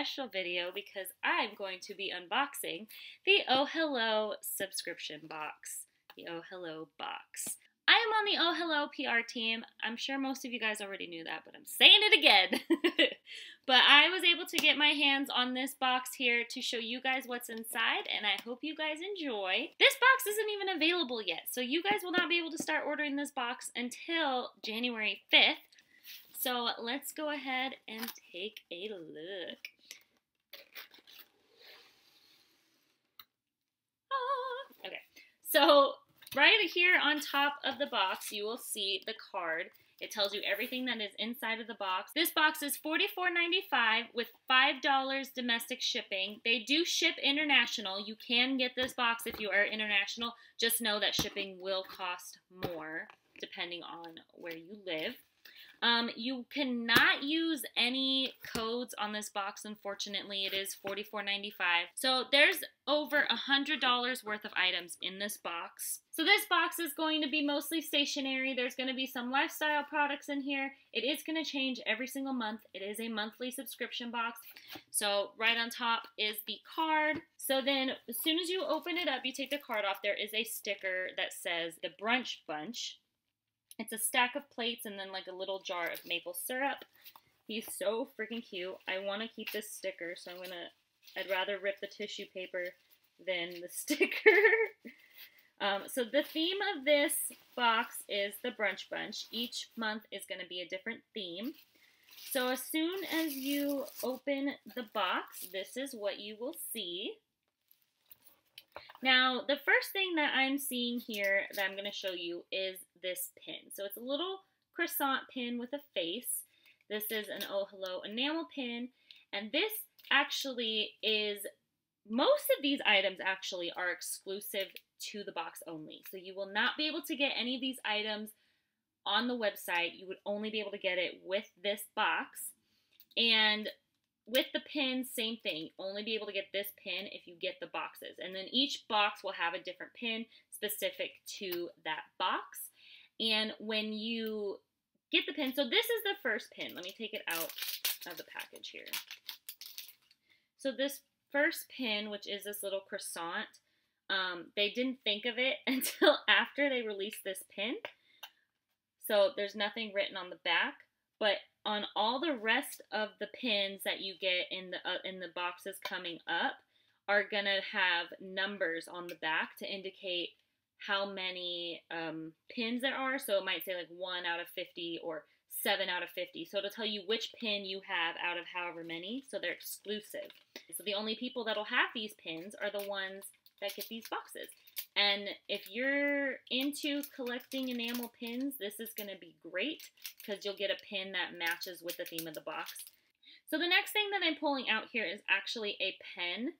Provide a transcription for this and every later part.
special video because I'm going to be unboxing the Oh Hello subscription box. The Oh Hello box. I am on the Oh Hello PR team. I'm sure most of you guys already knew that, but I'm saying it again. but I was able to get my hands on this box here to show you guys what's inside, and I hope you guys enjoy. This box isn't even available yet, so you guys will not be able to start ordering this box until January 5th. So let's go ahead and take a look. Okay, so Right here on top of the box, you will see the card. It tells you everything that is inside of the box. This box is $44.95 with $5 domestic shipping. They do ship international. You can get this box if you are international. Just know that shipping will cost more depending on where you live. Um, you cannot use any codes on this box, unfortunately. It is $44.95. So there's over a $100 worth of items in this box. So this box is going to be mostly stationary. There's going to be some lifestyle products in here. It is going to change every single month. It is a monthly subscription box. So right on top is the card. So then as soon as you open it up, you take the card off, there is a sticker that says the Brunch Bunch. It's a stack of plates and then like a little jar of maple syrup. He's so freaking cute. I want to keep this sticker, so I'm going to, I'd rather rip the tissue paper than the sticker. um, so the theme of this box is the Brunch Bunch. Each month is going to be a different theme. So as soon as you open the box, this is what you will see. Now, the first thing that I'm seeing here that I'm going to show you is this pin. So it's a little croissant pin with a face. This is an Oh Hello enamel pin. And this actually is, most of these items actually are exclusive to the box only. So you will not be able to get any of these items on the website. You would only be able to get it with this box. And with the pin, same thing. Only be able to get this pin if you get the boxes. And then each box will have a different pin specific to that box. And when you get the pin, so this is the first pin. Let me take it out of the package here. So this first pin, which is this little croissant, um, they didn't think of it until after they released this pin. So there's nothing written on the back, but on all the rest of the pins that you get in the uh, in the boxes coming up are gonna have numbers on the back to indicate how many um, pins there are. So it might say like 1 out of 50 or 7 out of 50. So it'll tell you which pin you have out of however many. So they're exclusive. So the only people that'll have these pins are the ones that get these boxes. And if you're into collecting enamel pins, this is going to be great because you'll get a pin that matches with the theme of the box. So the next thing that I'm pulling out here is actually a pen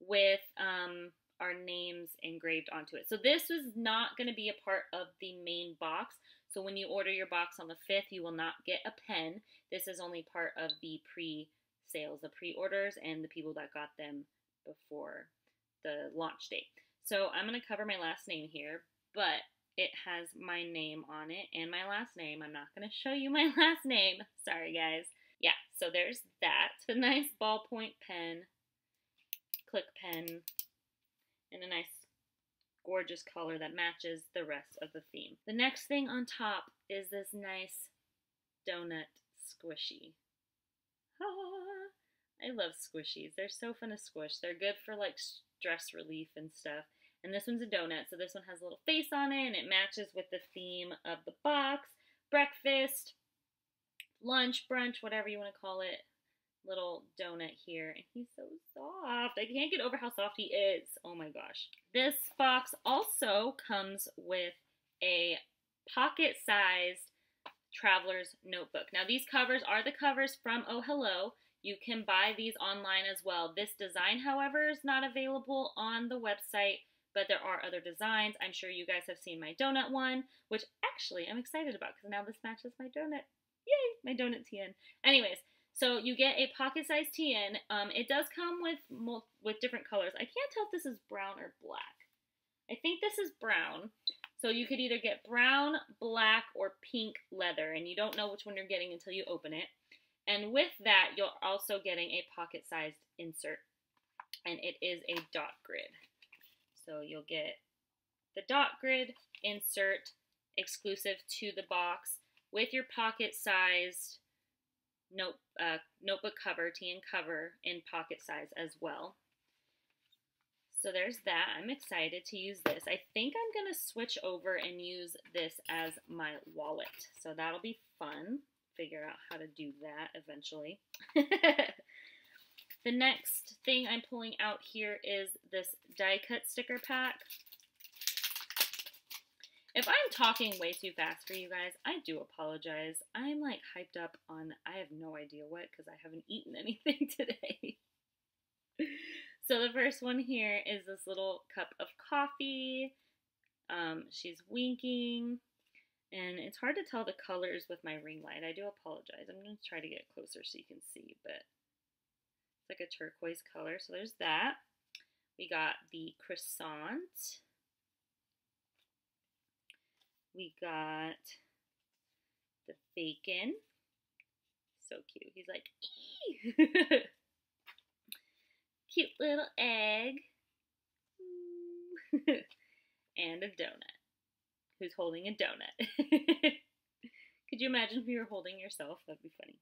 with um, our names engraved onto it. So this was not going to be a part of the main box. So when you order your box on the 5th, you will not get a pen. This is only part of the pre-sales, the pre-orders, and the people that got them before the launch date. So I'm going to cover my last name here, but it has my name on it and my last name. I'm not going to show you my last name. Sorry, guys. Yeah, so there's that. A nice ballpoint pen, click pen, in a nice gorgeous color that matches the rest of the theme. The next thing on top is this nice donut squishy. I love squishies. They're so fun to squish. They're good for like stress relief and stuff. And this one's a donut, so this one has a little face on it and it matches with the theme of the box. Breakfast, lunch, brunch, whatever you want to call it little donut here. And he's so soft. I can't get over how soft he is. Oh my gosh. This box also comes with a pocket-sized traveler's notebook. Now these covers are the covers from Oh Hello. You can buy these online as well. This design, however, is not available on the website, but there are other designs. I'm sure you guys have seen my donut one, which actually I'm excited about because now this matches my donut. Yay, my donut TN. Anyways, so you get a pocket-sized TN. Um, it does come with with different colors. I can't tell if this is brown or black. I think this is brown. So you could either get brown, black, or pink leather, and you don't know which one you're getting until you open it. And with that, you're also getting a pocket-sized insert, and it is a dot grid. So you'll get the dot grid insert exclusive to the box with your pocket-sized note, uh, notebook cover, TN cover in pocket size as well. So there's that. I'm excited to use this. I think I'm going to switch over and use this as my wallet. So that'll be fun. Figure out how to do that eventually. the next thing I'm pulling out here is this die cut sticker pack. If I'm talking way too fast for you guys, I do apologize. I'm like hyped up on I have no idea what because I haven't eaten anything today. So the first one here is this little cup of coffee. Um, she's winking. And it's hard to tell the colors with my ring light. I do apologize. I'm going to try to get closer so you can see, but it's like a turquoise color. So there's that. We got the croissant. We got the bacon. So cute. He's like, cute little egg, and a donut. Who's holding a donut? Could you imagine if you were holding yourself? That'd be funny.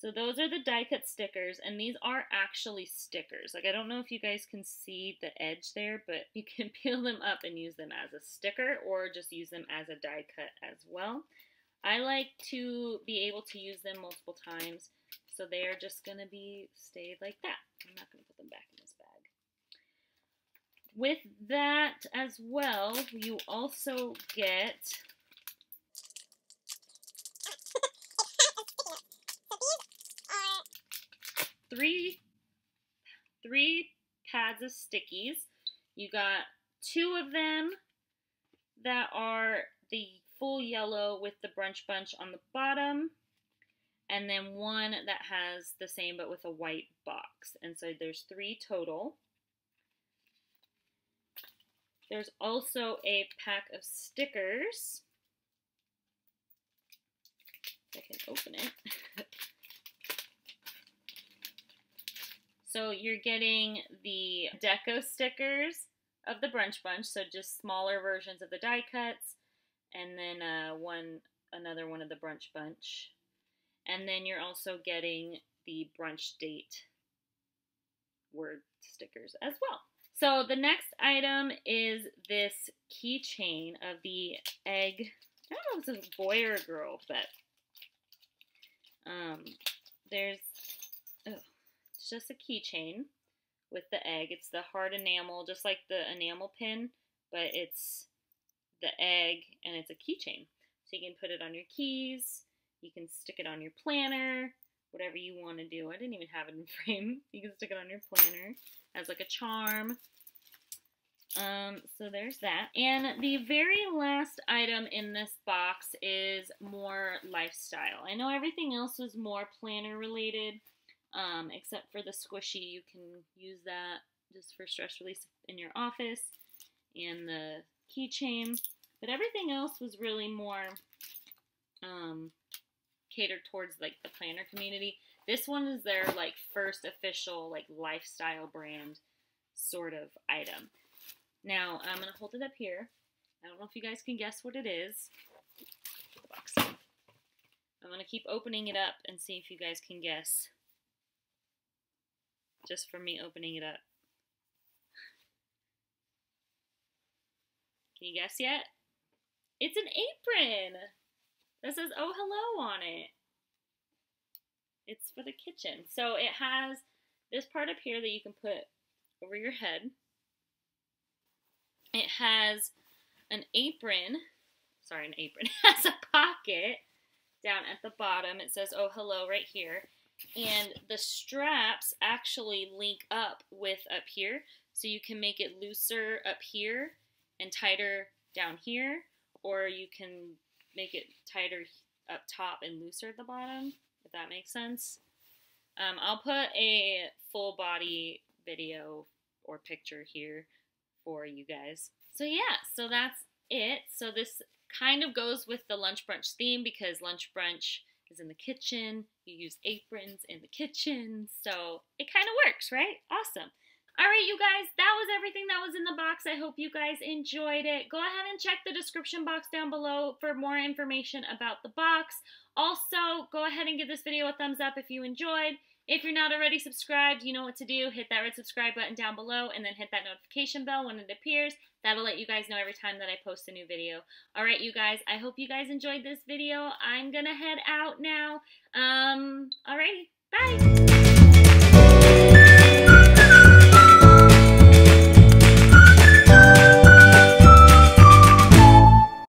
So those are the die cut stickers, and these are actually stickers. Like I don't know if you guys can see the edge there, but you can peel them up and use them as a sticker or just use them as a die cut as well. I like to be able to use them multiple times so they are just going to be stayed like that. I'm not to put them back in this bag. With that as well, you also get three three pads of stickies. You got two of them that are the full yellow with the brunch bunch on the bottom and then one that has the same but with a white box. And so there's three total. There's also a pack of stickers. I can open it. so you're getting the deco stickers of the brunch bunch, so just smaller versions of the die cuts, and then uh, one another one of the brunch bunch. And then you're also getting the brunch date word stickers as well. So the next item is this keychain of the egg. I don't know if it's a boy or a girl, but um, there's it's just a keychain with the egg. It's the hard enamel, just like the enamel pin, but it's the egg and it's a keychain. So you can put it on your keys. You can stick it on your planner, whatever you want to do. I didn't even have it in frame. You can stick it on your planner as like a charm. Um, so there's that. And the very last item in this box is more lifestyle. I know everything else was more planner related, um, except for the squishy. You can use that just for stress release in your office and the keychain. But everything else was really more um, catered towards like the planner community. This one is their like first official like lifestyle brand sort of item. Now I'm gonna hold it up here. I don't know if you guys can guess what it is. I'm gonna keep opening it up and see if you guys can guess. Just from me opening it up. Can you guess yet? It's an apron! that says oh hello on it. It's for the kitchen. So it has this part up here that you can put over your head. It has an apron, sorry, an apron, it has a pocket down at the bottom. It says oh hello right here. And the straps actually link up with up here. So you can make it looser up here and tighter down here. Or you can make it tighter up top and looser at the bottom, if that makes sense. Um, I'll put a full body video or picture here for you guys. So yeah, so that's it. So this kind of goes with the lunch brunch theme because lunch brunch is in the kitchen. You use aprons in the kitchen. So it kind of works, right? Awesome. All right, you guys, that was everything that was in the box. I hope you guys enjoyed it. Go ahead and check the description box down below for more information about the box. Also, go ahead and give this video a thumbs up if you enjoyed. If you're not already subscribed, you know what to do. Hit that red subscribe button down below and then hit that notification bell when it appears. That'll let you guys know every time that I post a new video. All right, you guys, I hope you guys enjoyed this video. I'm going to head out now. Um, all right, bye.